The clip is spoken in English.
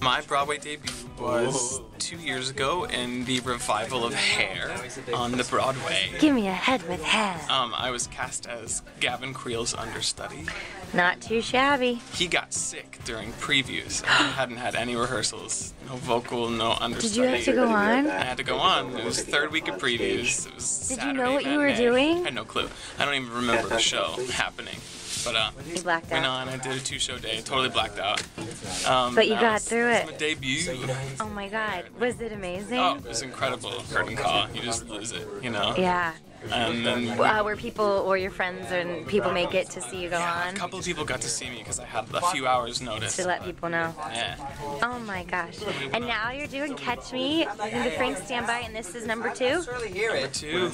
My Broadway debut was two years ago in the revival of Hair on the Broadway. Give me a head with hair. Um, I was cast as Gavin Creel's understudy. Not too shabby. He got sick during previews. I hadn't had any rehearsals, no vocal, no understudy. Did you have to go on? I had to go on. It was third week of previews. It was Did you Saturday know what you were matinee. doing? I had no clue. I don't even remember the show happening. But uh, You blacked went out. on. I did a two-show day. Totally blacked out. Um, But you got was- through that it. was My debut. Oh my god. Was it amazing? Oh, it was incredible. Curtain call. You just lose it, you know. Yeah. And then Uh, where people or your friends and people make it to see you go a on A couple of people got to see me because I had a few hours notice. to let people know. Yeah. Oh my gosh. And now you're doing Catch Me, the Frank Standby, and this is number two? Number two.